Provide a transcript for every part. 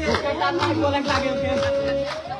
Kita tak nak boleh lagi, okay?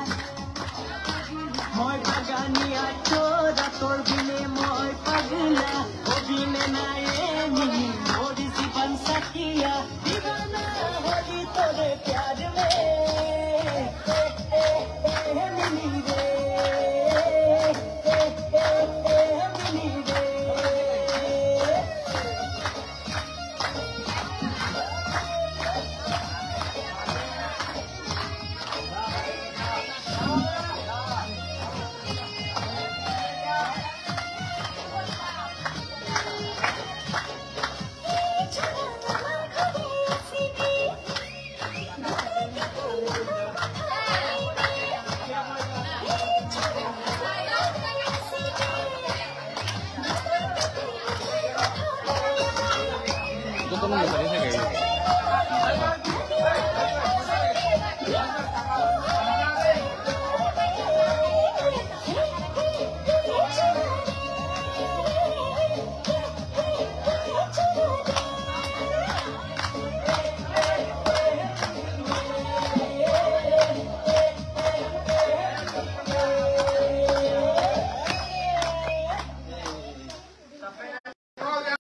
Divana, hodi tore pyar. 九妹九妹你。